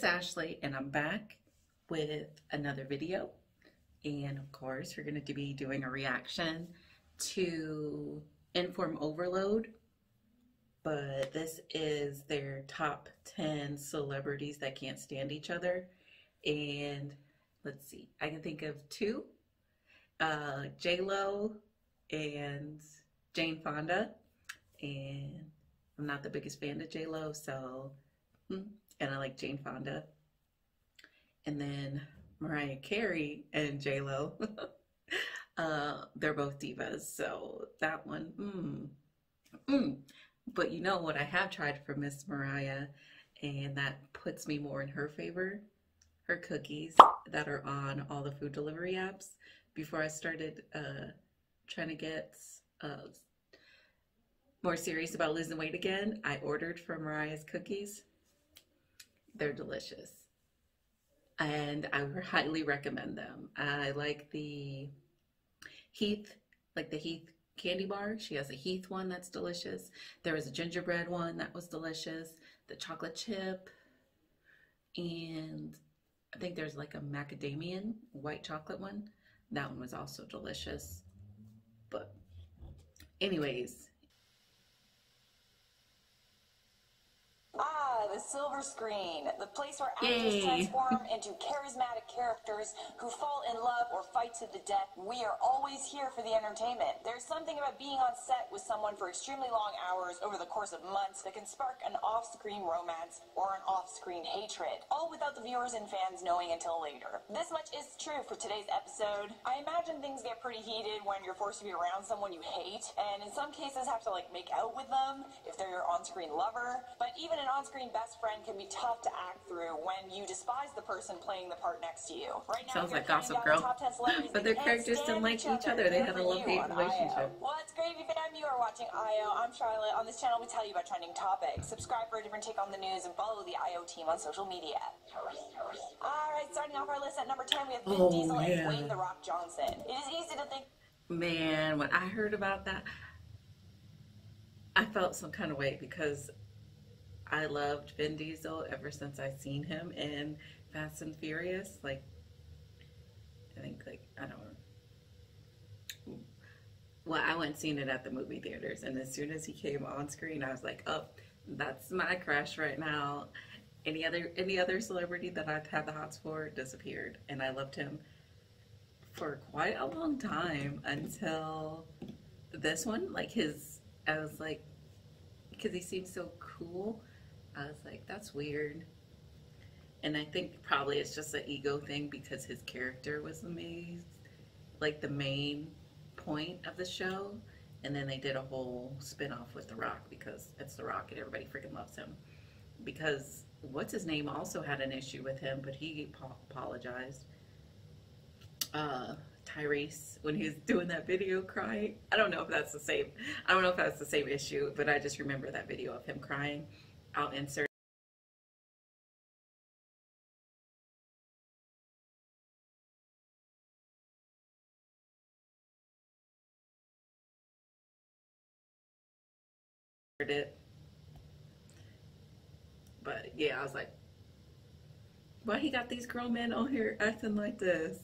it's Ashley and I'm back with another video. And of course, we're going to be doing a reaction to Inform Overload. But this is their top 10 celebrities that can't stand each other. And let's see, I can think of two uh, J-Lo and Jane Fonda. And I'm not the biggest fan of J-Lo, so, hmm, and I like Jane Fonda. And then Mariah Carey and J-Lo. uh, they're both divas, so that one, mm, mm. But you know what I have tried for Miss Mariah, and that puts me more in her favor? Her cookies that are on all the food delivery apps. Before I started uh, trying to get uh, more serious about losing weight again, I ordered from Mariah's cookies. They're delicious. And I highly recommend them. I like the Heath, like the Heath candy bar. She has a Heath one that's delicious. There was a gingerbread one that was delicious. The chocolate chip. And I think there's like a macadamian white chocolate one. That one was also delicious. But anyways, the silver screen, the place where actors Yay. transform into charismatic characters who fall in love or fight to the death. We are always here for the entertainment. There's something about being on set with someone for extremely long hours over the course of months that can spark an off-screen romance or an off-screen hatred, all without the viewers and fans knowing until later. This much is true for today's episode. I imagine things get pretty heated when you're forced to be around someone you hate, and in some cases have to like make out with them if they're your on-screen lover. But even an on-screen best friend can be tough to act through when you despise the person playing the part next to you. Right now, Sounds like Gossip Girl. but their characters didn't like each other. They had a love-hate relationship. What's gravy fam? You are watching IO. I'm Charlotte. On this channel, we tell you about trending topics. Subscribe for a different take on the news and follow the IO team on social media. All right, starting off our list at number 10, we have Vin oh, Diesel man. and Dwayne The Rock Johnson. It is easy to think. Man, when I heard about that, I felt some kind of way because I loved Vin Diesel ever since I seen him in Fast and Furious. Like, I think, like, I don't know. Well, I went seen it at the movie theaters, and as soon as he came on screen, I was like, oh, that's my crush right now. Any other any other celebrity that I've had the hots for disappeared, and I loved him for quite a long time until this one. Like his, I was like, because he seemed so cool I was like, that's weird. And I think probably it's just an ego thing because his character was amazing, like the main point of the show. And then they did a whole spin off with The Rock because it's The Rock and everybody freaking loves him. Because what's his name also had an issue with him, but he apologized. Uh, Tyrese when he was doing that video crying. I don't know if that's the same. I don't know if that's the same issue, but I just remember that video of him crying. I'll insert it. But yeah, I was like, why he got these grown men on here acting like this?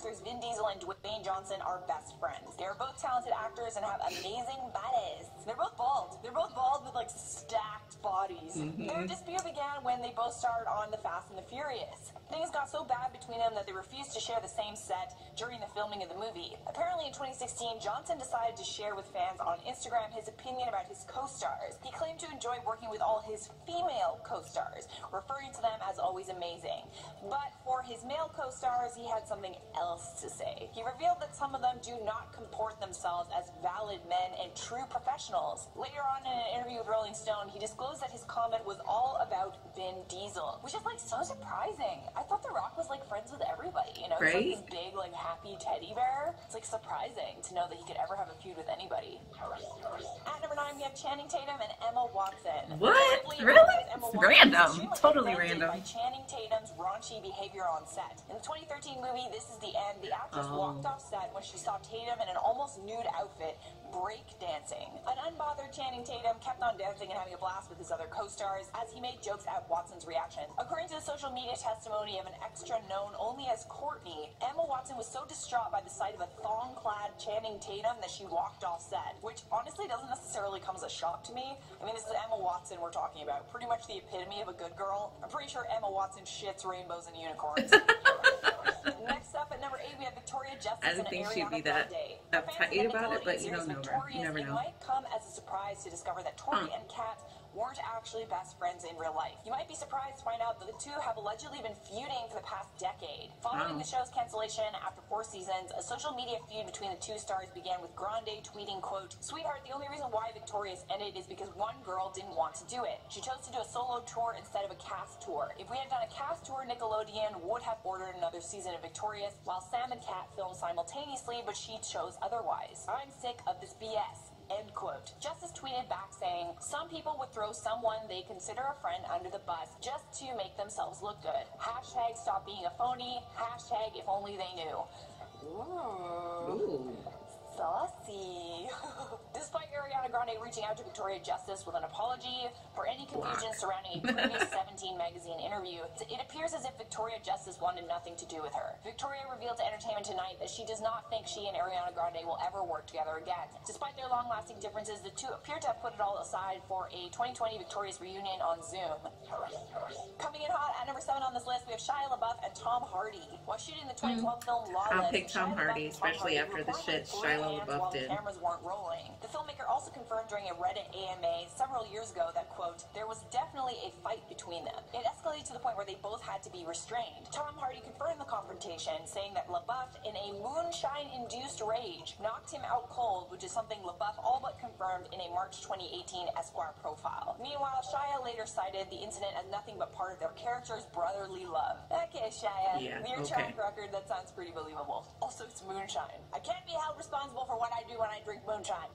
Actors Vin Diesel and Dwayne Johnson are best friends. They're both talented actors and have amazing bodies. They're both bald. They're both bald with like stacked bodies. Mm-hmm. Their dispute began when they both starred on The Fast and the Furious. Things got so bad between them that they refused to share the same set during the filming of the movie. Apparently in 2016, Johnson decided to share with fans on Instagram his opinion about his co-stars. He claimed to enjoy working with all his female co-stars, referring to them as always amazing. But for his male co-stars, he had something else to say. He revealed that some of them do not comport themselves as valid men and true professionals. Later on in an interview with Rolling Stone, he disclosed that his comment was all about Vin Diesel, which is like so surprising. I thought The Rock was like friends with everybody, you know? Right? He's like this big, like happy teddy bear. It's like surprising to know that he could ever have a feud with anybody. At number nine, we have Channing Tatum and Emma Watson. What? Really? It's random. Totally random. By Channing Tatum's raunchy behavior on set. In the 2013 movie This Is the End, the actress Oh. walked off set when she saw Tatum in an almost nude outfit break dancing. An unbothered Channing Tatum kept on dancing and having a blast with his other co-stars as he made jokes at Watson's reaction. According to the social media testimony of an extra known only as Courtney, Emma Watson was so distraught by the sight of a thong-clad Channing Tatum that she walked off set, which honestly doesn't necessarily come as a shock to me. I mean, this is Emma Watson we're talking about, pretty much the epitome of a good girl. I'm pretty sure Emma Watson shits rainbows and unicorns. Next up at number eight, we have Victoria Justice I didn't and think she'd be that uptight For fans of the about it, but you don't know her. You never It know. might come as a surprise to discover that Tori Huh. and Cat weren't actually best friends in real life. You might be surprised to find out that the two have allegedly been feuding for the past decade. Following Wow. the show's cancellation after four seasons, a social media feud between the two stars began with Grande tweeting, quote, Sweetheart, the only reason why Victorious ended is because one girl didn't want to do it. She chose to do a solo tour instead of a cast tour. If we had done a cast tour, Nickelodeon would have ordered another season of Victorious, while Sam and Cat filmed simultaneously, but she chose otherwise. I'm sick of this BS. End quote. Justice tweeted back saying, Some people would throw someone they consider a friend under the bus just to make themselves look good. Hashtag stop being a phony. Hashtag if only they knew. Ooh. Ooh. Saucy. Despite Ariana Grande reaching out to Victoria Justice with an apology for any confusion surrounding a previous 17 magazine interview, it appears as if Victoria Justice wanted nothing to do with her. Victoria revealed to Entertainment Tonight that she does not think she and Ariana Grande will ever work together again. Despite their long-lasting differences, the two appear to have put it all aside for a 2020 Victorious reunion on Zoom. Coming in hot at number seven on this list, we have Shia LaBeouf and Tom Hardy. While shooting the 2012 mm. film Lawless. I'll pick Tom Shia Hardy, Tom especially Hardy after the shit Shia LaBeouf did. Cameras weren't rolling. The filmmaker also confirmed during a Reddit AMA several years ago that, quote, there was definitely a fight between them. It escalated to the point where they both had to be restrained. Tom Hardy confirmed the confrontation, saying that LaBeouf, in a moonshine-induced rage, knocked him out cold, which is something LaBeouf all but confirmed in a March 2018 Esquire profile. Meanwhile, Shia later cited the incident as nothing but part of their character's brotherly love. Okay, Shia, Yeah, your okay. track record, that sounds pretty believable. Also, it's moonshine. I can't be held responsible for what I do when I drink moonshine.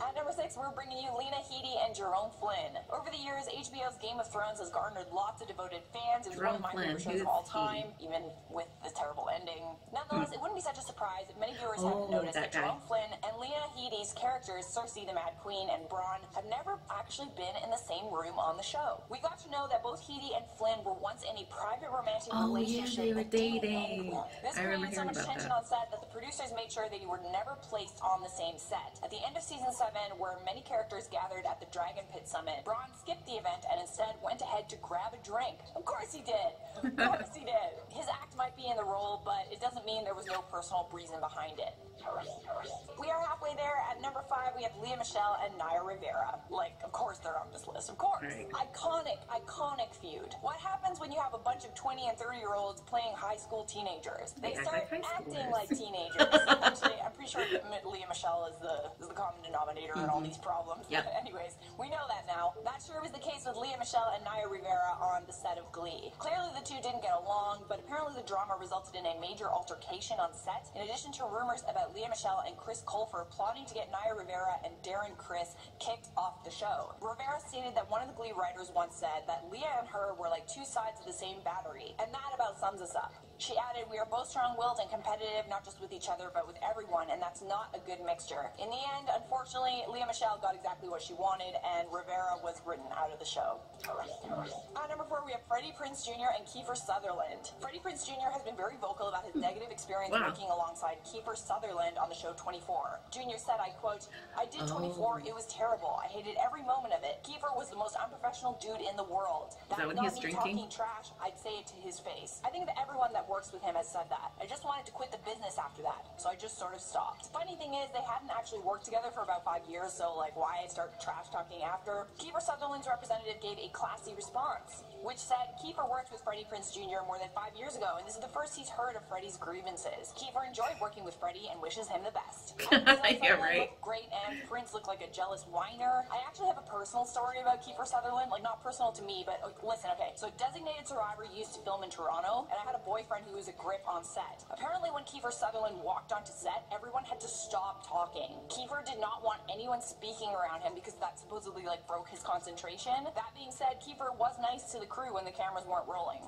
At number six, we're bringing you Lena Headey and Jerome Flynn. Over the years, HBO's Game of Thrones has garnered lots of devoted fans. It was Jerome one of my Flynn, favorite shows of all time, even with the terrible ending. Nonetheless, it wouldn't be such a surprise if many viewers Oh, haven't noticed that that. Jerome Flynn and Lena Headey's characters, Cersei the Mad Queen and Bronn, have never actually been in the same room on the show. We got to know that both Headey and Flynn were once in a private romantic Oh, yeah, relationship. they were dating. This I created so much tension that. on set that the producers made sure they were never placed on the same set. At the end of season seven, where many characters gathered at the Dragon Pit Summit, Bronn skipped the event and instead went ahead to grab a drink. Of course he did. Of course he did. His act might be in the role, but it doesn't mean there was no personal reason behind it. We are halfway there. At number five, we have Lea Michele and Naya Rivera. Like, of course they're on this list. Of course. Right. Iconic, iconic feud. What happens when you have a bunch of 20 and 30 year olds playing high school teenagers? They start acting like teenagers. Actually, I'm pretty sure Lea Michele is the, is the common denominator in all these problems. Mm-hmm. Yep. Anyways, we know that now. That sure was the case with Lea Michele and Naya Rivera on the set of Glee. Clearly, the two didn't get along, but apparently the drama resulted in a major altercation on set, in addition to rumors about Lea Michele and Chris Colfer plotting to get Naya Rivera and Darren Criss kicked off the show. Rivera stated that one of the Glee writers once said that Lea and her were like two sides of the same battery, and that about sums us up. She added, We are both strong willed and competitive, not just with each other, but with everyone, and that's not a good mixture. In the end, unfortunately, Lea Michele got exactly what she wanted, and Rivera was written out of the show. At number four, we have Freddie Prinze Jr. and Kiefer Sutherland. Freddie Prinze Jr. has been very vocal about his hmm. negative experience Wow. working alongside Kiefer Sutherland on the show 24. Jr. said, I quote, I did 24, it was terrible. I hated every moment of it. Kiefer was the most unprofessional dude in the world. that when not he's me drinking? talking trash, I'd say it to his face. I think that everyone that works with him has said that. I just wanted to quit the business after that, so I just sort of stopped. Funny thing is, they hadn't actually worked together for about five years, so like, why I start trash talking after? Kiefer Sutherland's representative gave a classy response, which said Kiefer worked with Freddie Prinze Jr. more than five years ago, and this is the first he's heard of Freddie's grievances. Kiefer enjoyed working with Freddie and wishes him the best. I Yeah, right. Great, and Prinze looked like a jealous whiner. I actually have a personal story about Kiefer Sutherland, like not personal to me, but uh, listen, okay. So Designated Survivor used to film in Toronto, and I had a boyfriend who was a grip on set. Apparently, when Kiefer Sutherland walked onto set, everyone had to stop talking. Kiefer did not want anyone speaking around him because that supposedly like broke his concentration. That being said, Kiefer was nice to the crew when the cameras weren't rolling.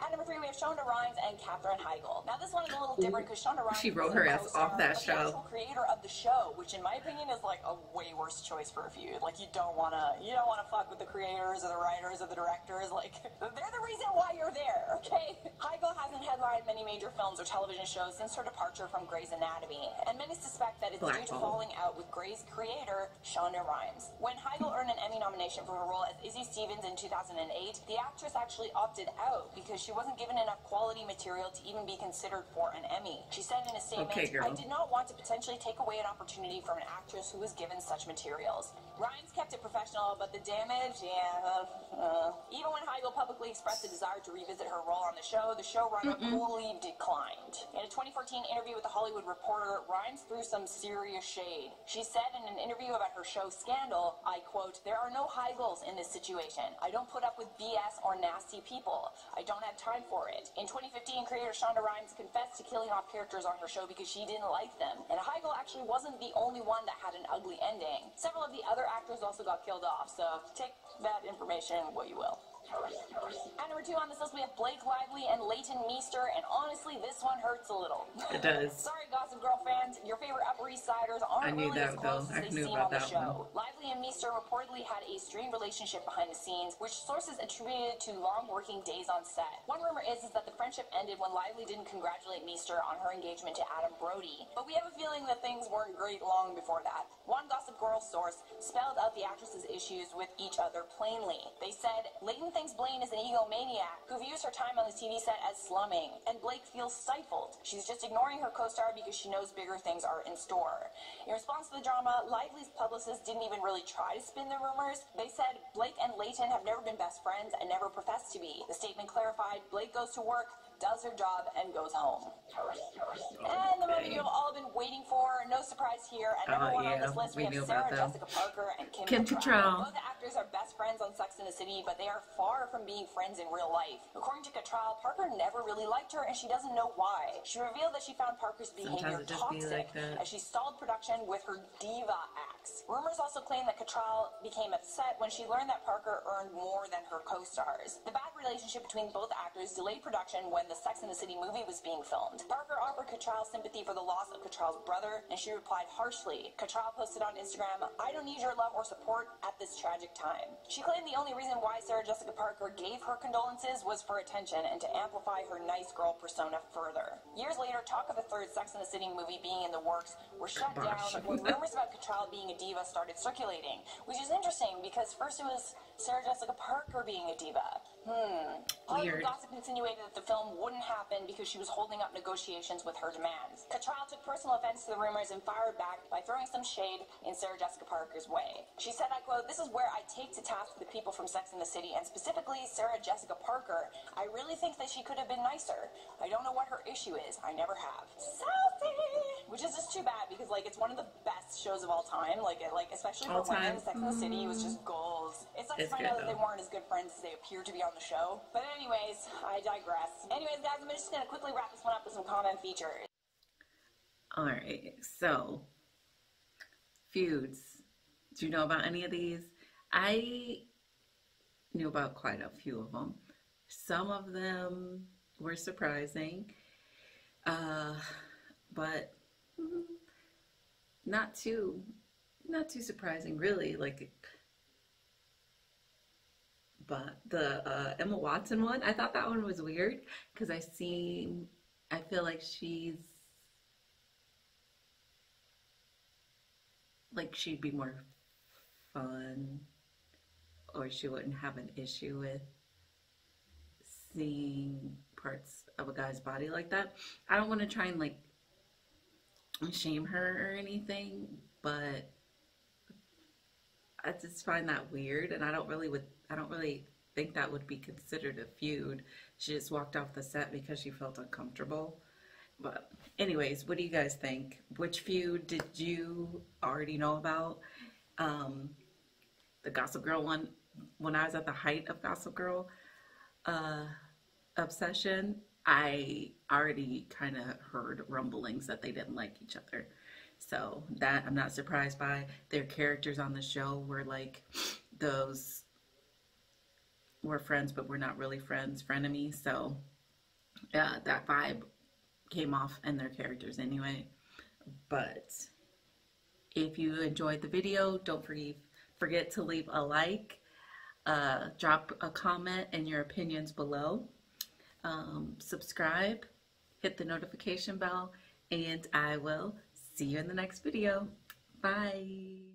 At number three, we have Shonda Rhimes and Katherine Heigl. Now, this one is a little different because Shonda Rhimes She wrote her ass off uh, that but the show. creator of the show, which in my opinion is like a way worse choice for a feud. Like you don't wanna, you don't wanna fuck with the creators or the writers or the directors. Like they're the reason why you're there. Okay. Heigl hasn't headlined many major films or television shows since her departure from Grey's Anatomy, and many suspect that it's due to falling out with Grey's creator Shonda Rhimes. When Heigl earned an Emmy nomination for her role as Izzy Stevens in 2008, the actress actually opted out because she wasn't given enough quality material to even be considered for an Emmy. She said in a statement, Okay. I did not want to potentially take away an opportunity from an actress who was given such materials. Rhimes kept it professional, but the damage, yeah. Uh, uh. Even when Heigl publicly expressed a desire to revisit her role on the show, the showrunner coolly declined. In a 2014 interview with The Hollywood Reporter, Rhimes threw some serious shade. She said in an interview about her show Scandal, I quote, There are no Heigls in this situation. I don't put up with BS or nasty people. I don't have time for it. In 2015, creator Shonda Rhimes confessed to killing off characters on her show because she didn't like them. And Heigl actually wasn't the only one that had an ugly ending. Several of the other actors also got killed off, so take that information what you will. At number two on this list, we have Blake Lively and Leighton Meester, and honestly, this one hurts a little. It does. Sorry, Gossip Girl fans, your favorite Upper East Siders aren't I knew really that, as close though. as I they seem on the that show. Lively and Meester reportedly had a strained relationship behind the scenes, which sources attributed to long working days on set. One rumor is, is that the friendship ended when Lively didn't congratulate Meester on her engagement to Adam Brody. But we have a feeling that things weren't great long before that. One Gossip Girl source spelled out the actresses' issues with each other plainly. They said, Leighton thinks Blaine is an egomaniac who views her time on the TV set as slumming, and Blake feels stifled. She's just ignoring her co-star because she knows bigger things are in store. In response to the drama, Lively's publicist didn't even really try to spin the rumors. They said Blake and Leighton have never been best friends and never professed to be. The statement clarified Blake goes to work, does her job, and goes home. And the moment you've all been waiting for, no surprise here. At number Oh, one on yeah, this list, we we, have Sarah. Jessica Parker and Kim, Kim Cattrall. Both actors are best friends on Sex and the City, but they are far from being friends in real life. According to Cattrall, Parker never really liked her, and she doesn't know why. She revealed that she found Parker's behavior just be toxic like as she stalled production with her diva Rumors also claim that Cattrall became upset when she learned that Parker earned more than her co-stars. The bad relationship between both actors delayed production when the Sex and the City movie was being filmed. Parker offered Cattrall sympathy for the loss of Cattrall's brother, and she replied harshly. Cattrall posted on Instagram, I don't need your love or support at this tragic time. She claimed the only reason why Sarah Jessica Parker gave her condolences was for attention and to amplify her nice girl persona further. Years later, talk of a third Sex and the City movie being in the works were shut down when rumors about Cattrall being a diva started circulating, which is interesting because first it was Sarah Jessica Parker being a diva. Hmm. Hollywood gossip insinuated that the film wouldn't happen because she was holding up negotiations with her demands. Cattrall took personal offense to the rumors and fired back by throwing some shade in Sarah Jessica Parker's way. She said, I quote, This is where I take to task the people from Sex and the City, and specifically Sarah Jessica Parker. I really think that she could have been nicer. I don't know what her issue is. I never have. Selfie! Which is just too bad because, like, it's one of the best shows of all time. Like, it, like especially for All time. women, Sex and the City was just goals. It sucks It's to find out that they weren't as good friends as they appear to be on the show. But anyways, I digress. Anyways, guys, I'm just gonna quickly wrap this one up with some comment features. All right, so feuds. Do you know about any of these? I knew about quite a few of them. Some of them were surprising, uh, but mm, not too, not too surprising, really. Like, but the uh, Emma Watson one, I thought that one was weird because I seen, I feel like she's like she'd be more fun or she wouldn't have an issue with seeing parts of a guy's body like that. I don't want to try and like shame her or anything, but I just find that weird and I don't really would I don't really think that would be considered a feud. She just walked off the set because she felt uncomfortable. But anyways, what do you guys think? Which feud did you already know about? Um, the Gossip Girl one. When I was at the height of Gossip Girl uh, obsession, I already kind of heard rumblings that they didn't like each other. So that I'm not surprised by. Their characters on the show were like those we're friends but we're not really friends, frenemies. So yeah, that vibe came off in their characters anyway. But if you enjoyed the video, don't forget forget to leave a like, uh, drop a comment and your opinions below. Um, subscribe, hit the notification bell, and I will see you in the next video. Bye.